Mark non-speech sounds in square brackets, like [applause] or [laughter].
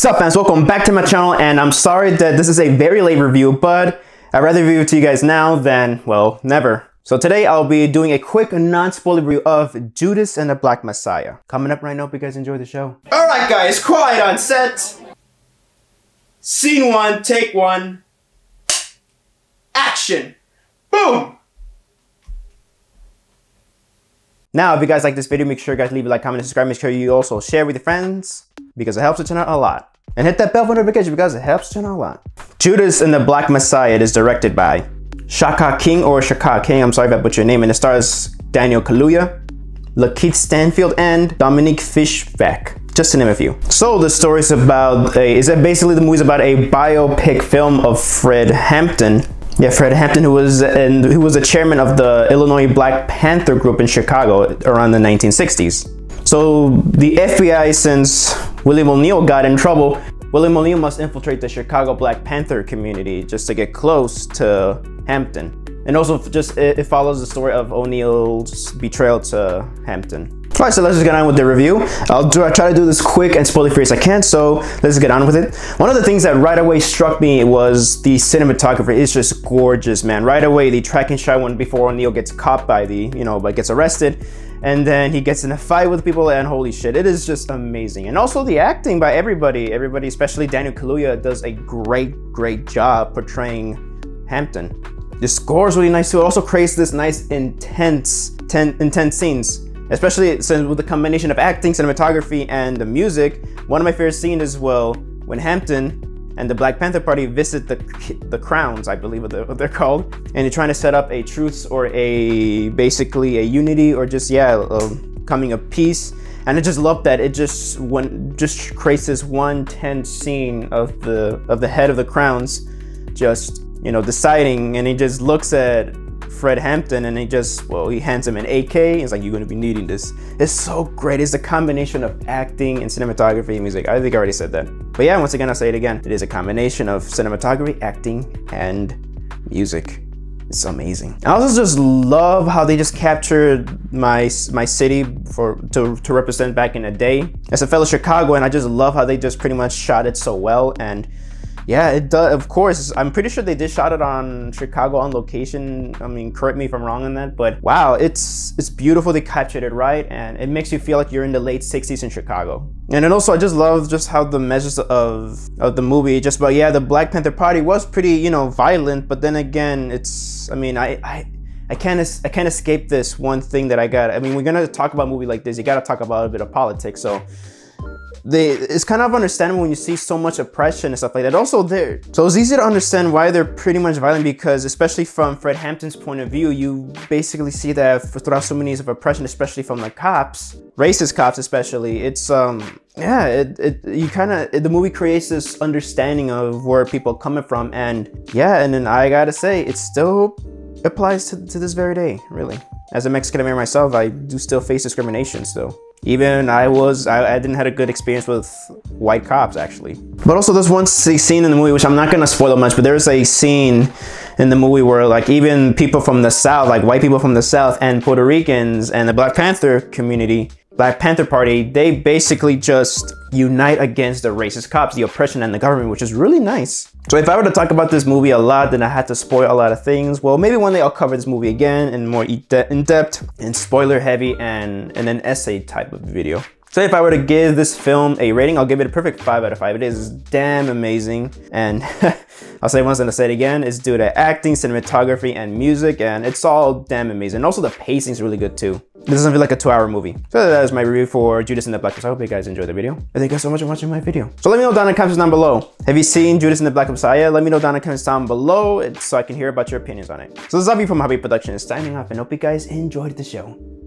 Sup fans, welcome back to my channel and I'm sorry that this is a very late review, but I'd rather review it to you guys now than, well, never. So today I'll be doing a quick non-spoiler review of Judas and the Black Messiah. Coming up right now, hope you guys enjoy the show. Alright guys, quiet on set. Scene one, take one. Action. Boom! Now, if you guys like this video, make sure you guys leave a like, comment, and subscribe. Make sure you also share with your friends because it helps the channel a lot. And hit that bell for notification because it helps the channel a lot. Judas and the Black Messiah is directed by Shaka King or Shaka King. I'm sorry if I butchered your name. And it stars Daniel Kaluuya, Lakeith Stanfield, and Dominique Fishback just to name a few. So the story is about a, is that basically the movie is about a biopic film of Fred Hampton, yeah, Fred Hampton, who was and who was the chairman of the Illinois Black Panther Group in Chicago around the 1960s. So the FBI, since William O'Neal got in trouble, William O'Neal must infiltrate the Chicago Black Panther community just to get close to Hampton. And also just it, it follows the story of O'Neal's betrayal to Hampton. Alright, so let's just get on with the review. I'll do, I try to do this quick and spoiler free as I can, so let's get on with it. One of the things that right away struck me was the cinematography. It's just gorgeous, man. Right away, the tracking shot when before O'Neal gets caught by the, you know, but gets arrested, and then he gets in a fight with people, and holy shit, it is just amazing. And also the acting by everybody, everybody, especially Daniel Kaluuya, does a great, great job portraying Hampton. The score is really nice too. It also creates this nice, intense, ten, intense scenes especially since with the combination of acting, cinematography, and the music. One of my favorite scenes is well when Hampton and the Black Panther Party visit the the crowns, I believe what they're, called, and they're trying to set up a truce or a basically a unity or just yeah, a coming of peace. And I just love that it just when just creates this one tense scene of the of the head of the crowns, just you know deciding, and he just looks at Fred Hampton and he just, well, he hands him an AK. He's like, you're gonna be needing this. It's so great. It's a combination of acting and cinematography and music. I think I already said that. But yeah, once again, I'll say it again. It is a combination of cinematography, acting, and music. It's amazing. I also just love how they just captured my my city for to, to represent back in the day. As a fellow Chicagoan, I just love how they just pretty much shot it so well and yeah, it does. Of course, I'm pretty sure they did shot it on Chicago on location. I mean, correct me if I'm wrong on that, but wow, it's it's beautiful. They captured it right, and it makes you feel like you're in the late '60s in Chicago. And then also, I just love just how the message of of the movie, just but yeah, the Black Panther Party was pretty, you know, violent. But then again, it's, I mean, I I. I can't I can't escape this one thing that I got. I mean, we're gonna talk about a movie like this. You gotta talk about a bit of politics. So they it's kind of understandable when you see so much oppression and stuff like that. Also there so it's easy to understand why they're pretty much violent because especially from fred hampton's point of view you basically see that throughout so many years of oppression especially from the cops racist cops especially it's um yeah it, it you kind of the movie creates this understanding of where people are coming from and yeah and then i gotta say it still applies to, to this very day really. As a mexican american myself i do still face discrimination still even I was, I, I, didn't had a good experience with white cops actually. But also there's one scene in the movie, which I'm not gonna spoil much, but there's a scene in the movie where like even people from the South, like white people from the South and Puerto Ricans and the Black Panther community Black Panther Party, they basically just unite against the racist cops, the oppression and the government, which is really nice. So if I were to talk about this movie a lot, then I had to spoil a lot of things. Well, maybe one day I'll cover this movie again in more in-depth and spoiler heavy and, an essay type of video. So if I were to give this film a rating, I'll give it a perfect 5 out of 5. It is damn amazing. And [laughs] I'll say once and I'll say it again, it's due to acting, cinematography, and music, and it's all damn amazing. And also the pacing is really good too. This doesn't feel like a two hour movie. So that is my review for Judas and the Black Messiah. I hope you guys enjoyed the video. And thank you guys so much for watching my video. So let me know down in the comments down below. Have you seen Judas and the Black Messiah? Let me know down in the comments down below so I can hear about your opinions on it. So this is Javi from Hobby Productions signing off and hope you guys enjoyed the show.